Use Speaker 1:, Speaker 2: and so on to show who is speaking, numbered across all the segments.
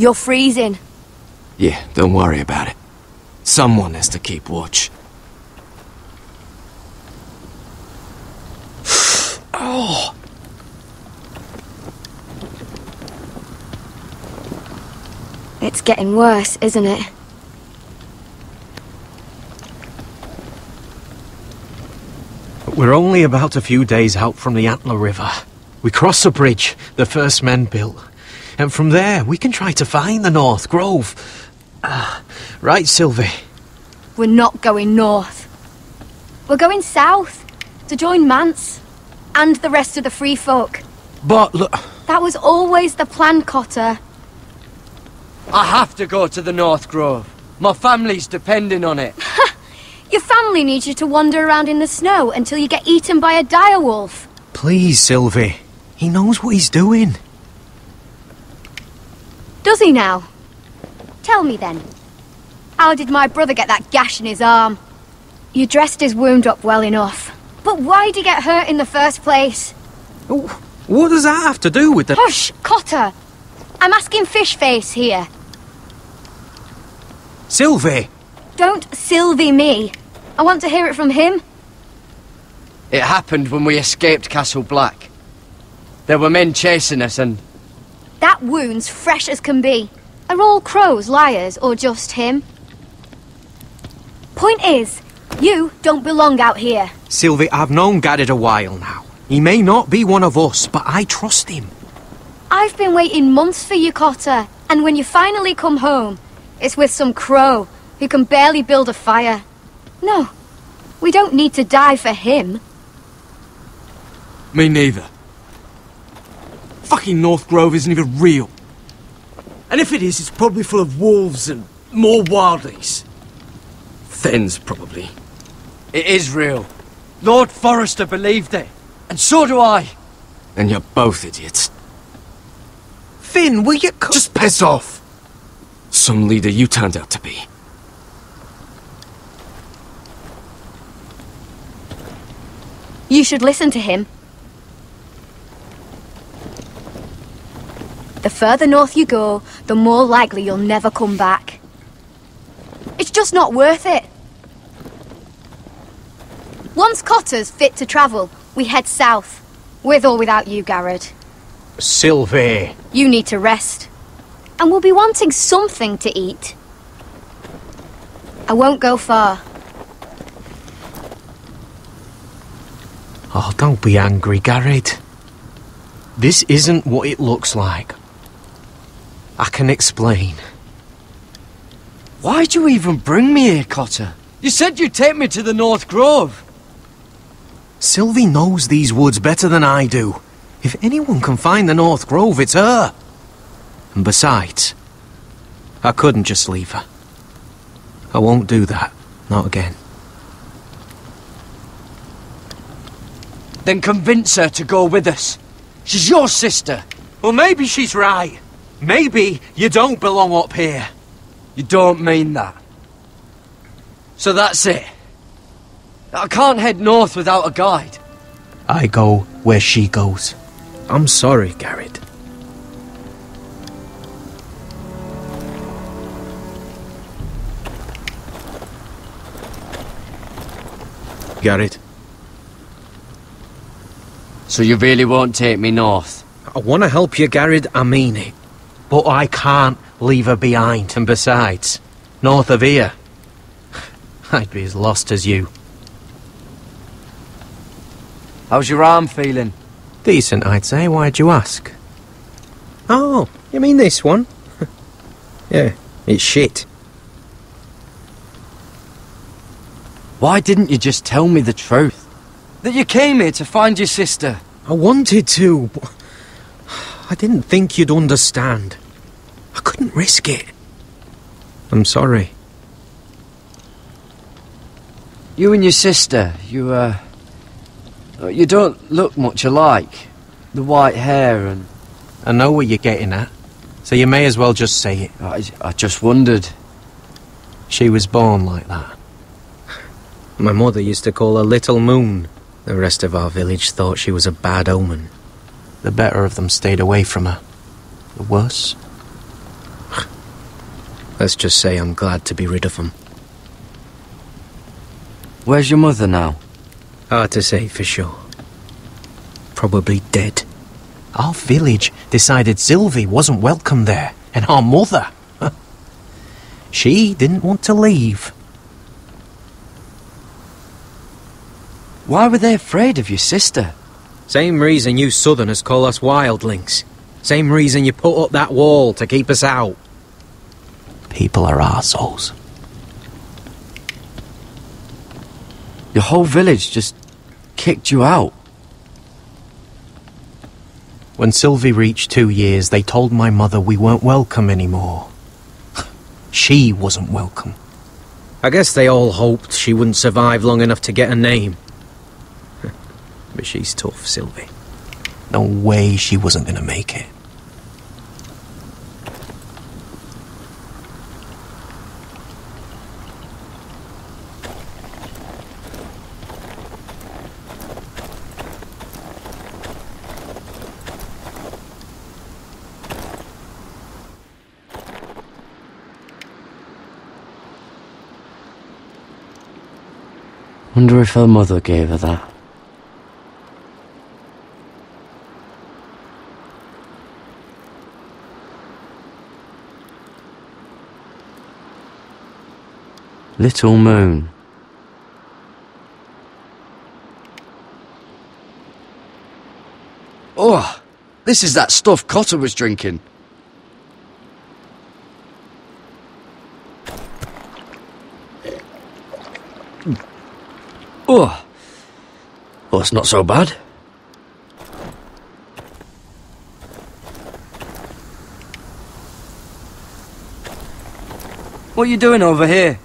Speaker 1: You're freezing.
Speaker 2: Yeah, don't worry about it. Someone has to keep watch. oh!
Speaker 1: It's getting worse, isn't it?
Speaker 3: We're only about a few days out from the Antler River. We cross a bridge the first men built. And from there, we can try to find the North Grove. Ah, right, Sylvie?
Speaker 1: We're not going north. We're going south to join Mance and the rest of the free folk.
Speaker 2: But look...
Speaker 1: That was always the plan, Cotter.
Speaker 4: I have to go to the North Grove. My family's depending on it.
Speaker 1: Your family needs you to wander around in the snow until you get eaten by a direwolf.
Speaker 3: Please, Sylvie. He knows what he's doing.
Speaker 1: Does he now? Tell me then. How did my brother get that gash in his arm? You dressed his wound up well enough. But why did he get hurt in the first place?
Speaker 3: What does that have to do with the...
Speaker 1: Hush, Cotter! I'm asking Fishface here.
Speaker 3: Sylvie!
Speaker 1: Don't Sylvie me. I want to hear it from him.
Speaker 4: It happened when we escaped Castle Black. There were men chasing us and...
Speaker 1: That wound's fresh as can be. Are all crows liars, or just him? Point is, you don't belong out here.
Speaker 3: Sylvie, I've known Gared a while now. He may not be one of us, but I trust him.
Speaker 1: I've been waiting months for you, Cotter. And when you finally come home, it's with some crow who can barely build a fire. No, we don't need to die for him.
Speaker 2: Me neither. Fucking North Grove isn't even real. And if it is, it's probably full of wolves and more wildlies. Thenns, probably.
Speaker 4: It is real. Lord Forrester believed it. And so do I.
Speaker 2: And you're both idiots.
Speaker 3: Finn, will you
Speaker 2: Just piss off! Some leader you turned out to be.
Speaker 1: You should listen to him. The further north you go, the more likely you'll never come back. It's just not worth it. Once Cotter's fit to travel, we head south. With or without you, Gared.
Speaker 3: Sylvie.
Speaker 1: You need to rest. And we'll be wanting something to eat. I won't go far.
Speaker 3: Oh, don't be angry, Gared. This isn't what it looks like. I can explain.
Speaker 4: Why'd you even bring me here, Cotter? You said you'd take me to the North Grove.
Speaker 3: Sylvie knows these woods better than I do. If anyone can find the North Grove, it's her. And besides, I couldn't just leave her. I won't do that. Not again.
Speaker 4: Then convince her to go with us. She's your sister.
Speaker 3: Well, maybe she's right. Maybe you don't belong up here.
Speaker 4: You don't mean that. So that's it. I can't head north without a guide.
Speaker 3: I go where she goes. I'm sorry, Gared. Gared,
Speaker 4: So you really won't take me north?
Speaker 3: I want to help you, Gared, I mean it. But I can't leave her behind, and besides, north of here, I'd be as lost as you.
Speaker 4: How's your arm feeling?
Speaker 3: Decent, I'd say. Why'd you ask? Oh, you mean this one? yeah, it's shit.
Speaker 4: Why didn't you just tell me the truth? That you came here to find your sister?
Speaker 3: I wanted to, but I didn't think you'd understand. I couldn't risk it. I'm sorry.
Speaker 4: You and your sister, you, uh... You don't look much alike. The white hair and...
Speaker 3: I know what you're getting at, so you may as well just say it.
Speaker 4: I, I just wondered.
Speaker 3: She was born like that. My mother used to call her Little Moon. The rest of our village thought she was a bad omen. The better of them stayed away from her. The worse, Let's just say I'm glad to be rid of them.
Speaker 4: Where's your mother now?
Speaker 3: Hard to say for sure. Probably dead. Our village decided Sylvie wasn't welcome there, and our mother. she didn't want to leave.
Speaker 4: Why were they afraid of your sister?
Speaker 3: Same reason you southerners call us wildlings. Same reason you put up that wall to keep us out. People are assholes.
Speaker 4: Your whole village just kicked you out.
Speaker 3: When Sylvie reached two years, they told my mother we weren't welcome anymore. she wasn't welcome. I guess they all hoped she wouldn't survive long enough to get a name. but she's tough, Sylvie. No way she wasn't gonna make it.
Speaker 4: Wonder if her mother gave her that. Little Moon. Oh, this is that stuff Cotter was drinking. Oh, well, it's not so bad. What are you doing over here?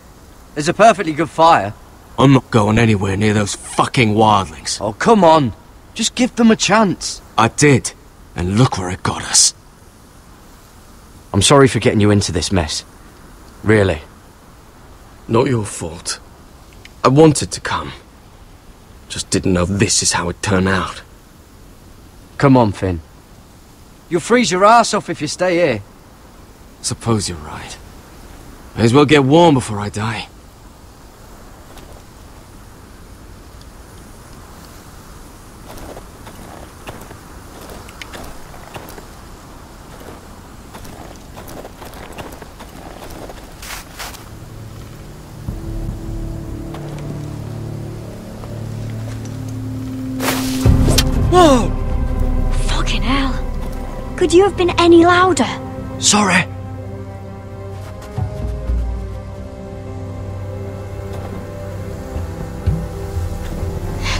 Speaker 4: There's a perfectly good fire.
Speaker 2: I'm not going anywhere near those fucking wildlings.
Speaker 4: Oh, come on. Just give them a chance.
Speaker 2: I did, and look where it got us.
Speaker 4: I'm sorry for getting you into this mess. Really.
Speaker 2: Not your fault. I wanted to come. Just didn't know this is how it turned out.
Speaker 4: Come on, Finn. You'll freeze your ass off if you stay here.
Speaker 2: Suppose you're right. May as well get warm before I die.
Speaker 4: Whoa!
Speaker 1: Fucking hell. Could you have been any louder?
Speaker 4: Sorry.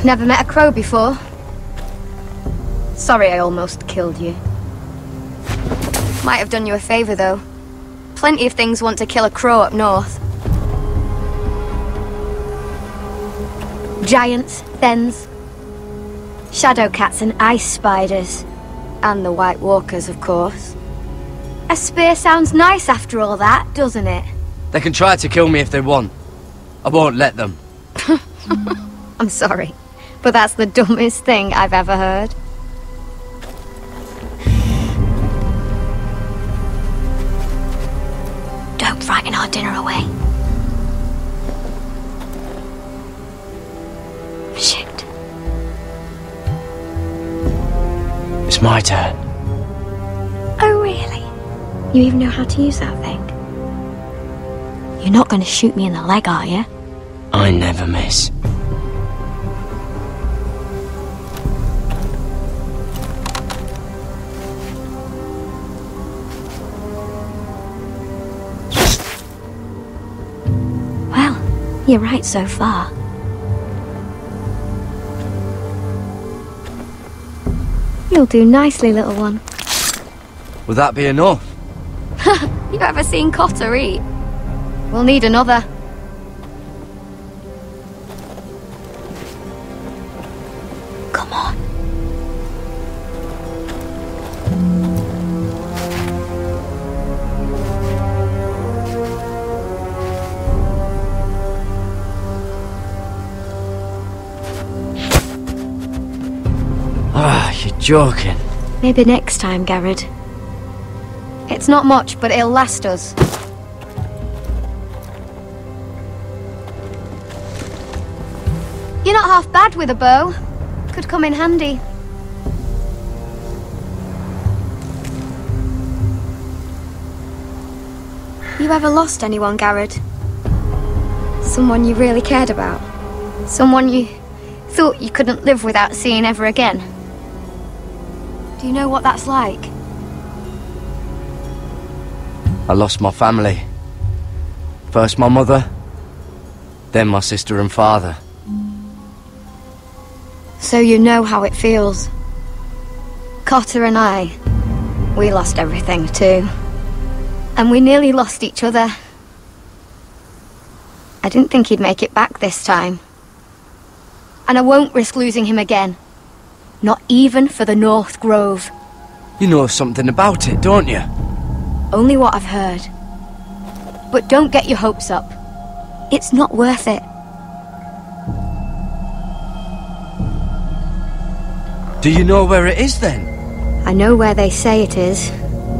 Speaker 1: Never met a crow before. Sorry I almost killed you. Might have done you a favour, though. Plenty of things want to kill a crow up north. Giants, Thenns, shadow cats and ice spiders. And the white walkers, of course. A spear sounds nice after all that, doesn't it?
Speaker 4: They can try to kill me if they want. I won't let them.
Speaker 1: I'm sorry, but that's the dumbest thing I've ever heard. Don't frighten our dinner away.
Speaker 4: My turn.
Speaker 1: Oh, really? You even know how to use that thing? You're not going to shoot me in the leg, are you?
Speaker 4: I never miss.
Speaker 1: Well, you're right so far. You'll do nicely, little one.
Speaker 4: Would that be enough?
Speaker 1: You ever seen Cotter eat? We'll need another. Come on.
Speaker 4: Ah, oh, you're joking.
Speaker 1: Maybe next time, Gared. It's not much, but it'll last us. You're not half bad with a bow. Could come in handy. You ever lost anyone, Gared? Someone you really cared about? Someone you thought you couldn't live without seeing ever again? Do you know what that's like?
Speaker 4: I lost my family. First my mother, then my sister and father.
Speaker 1: So you know how it feels. Cotter and I, we lost everything too. And we nearly lost each other. I didn't think he'd make it back this time. And I won't risk losing him again. Not even for the North Grove.
Speaker 4: You know something about it, don't you?
Speaker 1: Only what I've heard. But don't get your hopes up. It's not worth it.
Speaker 4: Do you know where it is then?
Speaker 1: I know where they say it is,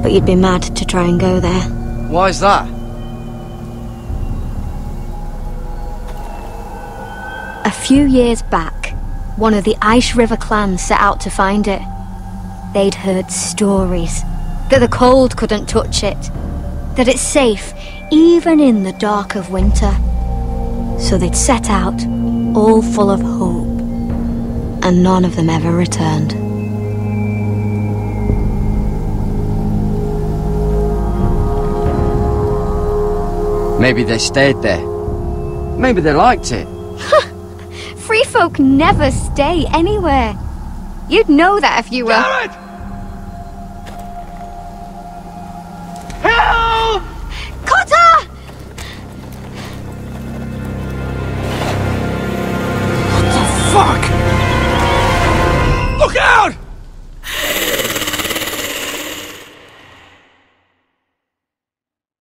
Speaker 1: but you'd be mad to try and go there.
Speaker 4: Why's that?
Speaker 1: A few years back, one of the Ice River clans set out to find it. They'd heard stories that the cold couldn't touch it, that it's safe even in the dark of winter. So they'd set out, all full of hope, and none of them ever returned.
Speaker 4: Maybe they stayed there. Maybe they liked it.
Speaker 1: Free folk never stay anywhere. You'd know that if you were.
Speaker 2: Gared!